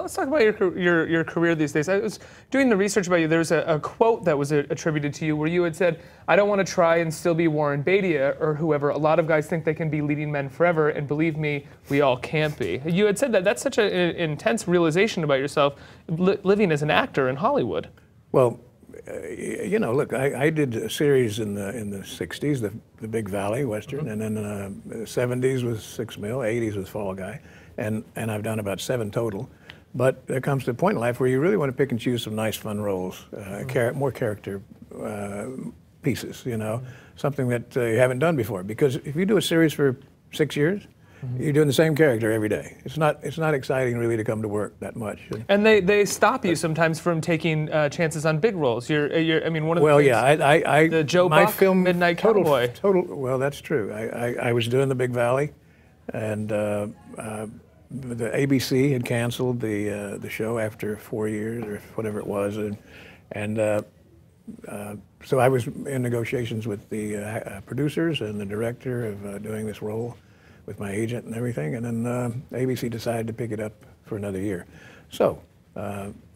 Let's talk about your, your, your career these days. I was doing the research about you. There's a, a quote that was a, attributed to you where you had said, I don't want to try and still be Warren Beatty or whoever. A lot of guys think they can be leading men forever, and believe me, we all can't be. You had said that. That's such an intense realization about yourself li- living as an actor in Hollywood. Well, uh, you know, look, I, I, did a series in the in the '60s, the, the Big Valley Western, mm-hmm. and then uh, the '70s was Six Mill, '80s was Fall Guy, and and I've done about seven total. But there comes to a point in life where you really want to pick and choose some nice, fun roles, uh, mm-hmm. char- more character uh, pieces, you know, mm-hmm. something that uh, you haven't done before. Because if you do a series for six years, Mm-hmm. You're doing the same character every day. It's not it's not exciting really to come to work that much. And they, they stop you sometimes from taking uh, chances on big roles. You're, you're I mean one of the well yeah I, I, I the Joe my Buck, film Midnight total, Cowboy. Total well that's true. I, I, I was doing the Big Valley, and uh, uh, the ABC had canceled the uh, the show after four years or whatever it was, and and uh, uh, so I was in negotiations with the uh, uh producers and the director of uh, doing this role with my agent and everything, and then uh, ABC decided to pick it up for another year. So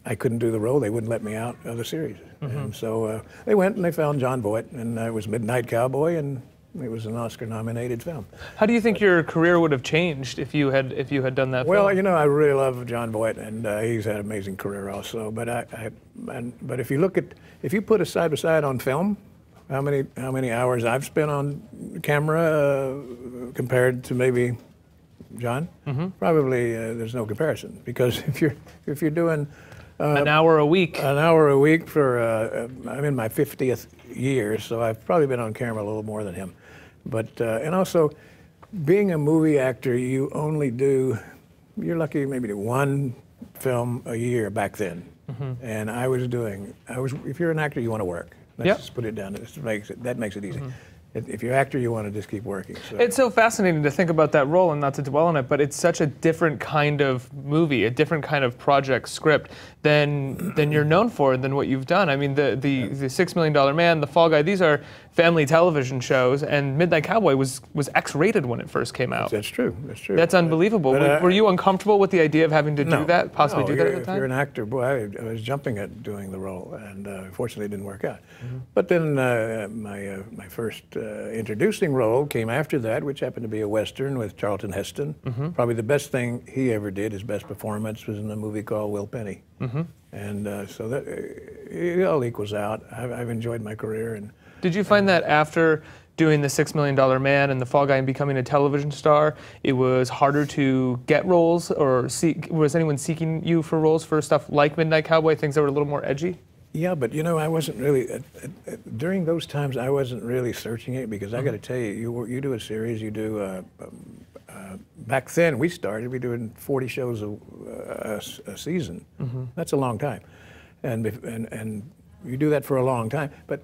I couldn't do the role; they wouldn't let me out of the series, mm-hmm. and so they went and they found Jon Voight, and it was Midnight Cowboy, and it was an Oscar-nominated film. How do you think but, your career would have changed if you had if you had done that? Well, film? you know, I really love Jon Voight, and uh, he's had an amazing career also. But I, I and, but if you look at if you put us side by side on film, how many how many hours I've spent on camera uh, compared to maybe Jon? mm-hmm. probably uh, there's no comparison because if you're if you're doing uh, an hour a week. An hour a week for, uh, I'm in my 50th year, so I've probably been on camera a little more than him. But, uh, and also, being a movie actor, you only do, you're lucky maybe to one film a year back then. Mm-hmm. And I was doing, I was, if you're an actor, you want to work. Let's yep. just put it down. makes it, that makes it easy. Mm-hmm if you're an actor, you want to just keep working. So. It's so fascinating to think about that role and not to dwell on it, but it's such a different kind of movie, a different kind of project script than than you're known for, than what you've done. I mean, the the, yeah. the Six Million Dollar Man, The Fall Guy, these are family television shows, and Midnight Cowboy was was X-rated when it first came out. That's true. That's true. That's unbelievable. But, uh, were, you uncomfortable with the idea of having to no, do that, possibly no, do that at the time? If you're an actor, boy, I, I, was jumping at doing the role, and uh, fortunately, it didn't work out. Mm-hmm. But then uh, my uh, my first uh, introducing role came after that, which happened to be a western with Charlton Heston. Mm-hmm. Probably the best thing he ever did, his best performance, was in a movie called Will Penny. Mm-hmm. And uh, so that it all equals out. I've, I've enjoyed my career. And did you find that after doing the Six Million Dollar Man and the Fall Guy and becoming a television star, it was harder to get roles, or seek, was anyone seeking you for roles for stuff like Midnight Cowboy, things that were a little more edgy? Yeah, but you know, I wasn't really uh, uh, during those times. I wasn't really searching it because mm-hmm. I got to tell you, you you do a series, you do. Uh, um, uh, back then, we started. We doing 40 shows a, a, a season. Mm-hmm. That's a long time, and and and you do that for a long time. But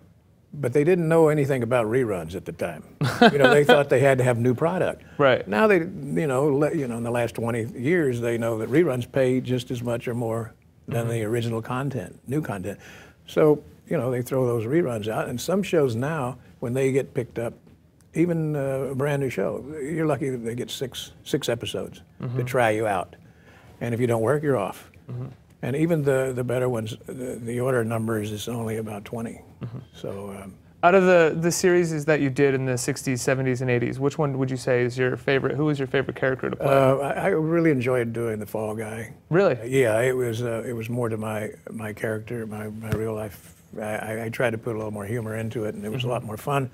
but they didn't know anything about reruns at the time. you know, they thought they had to have new product. Right. Now they, you know, you know, in the last 20 years, they know that reruns pay just as much or more than mm-hmm. the original content, new content. So, you know, they throw those reruns out. And some shows now, when they get picked up, even uh, a brand new show, you're lucky that they get six six episodes mm-hmm. to try you out. And if you don't work, you're off. Mm-hmm. And even the, the better ones, the, the order numbers is only about 20. Mm-hmm. So. Um, out of the, the series that you did in the 60s, 70s, and 80s, which one would you say is your favorite? Who was your favorite character to play? Uh, I, I, really enjoyed doing the Fall Guy. Really? Uh, yeah, it was uh, it was more to my my character, my, my real life. I, I, tried to put a little more humor into it, and it was mm-hmm. a lot more fun.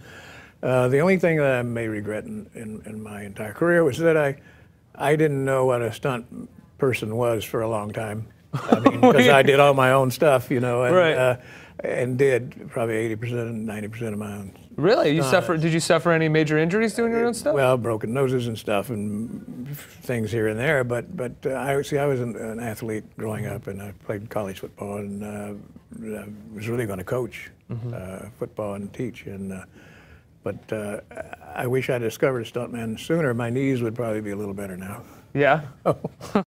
Uh, the only thing that I may regret in, in, in, my entire career was that I I didn't know what a stunt person was for a long time. I mean, because I did all my own stuff, you know. And, right. Uh, and did probably 80% and 90% of my own. Really? You suffer? Did you suffer any major injuries doing your own stuff? Well, broken noses and stuff, and things here and there. But but uh, I see, I was an, an, athlete growing up, and I played college football, and uh, I was really going to coach mm-hmm. uh, football and teach. And uh, but uh, I wish I discovered stuntman sooner. My knees would probably be a little better now. Yeah.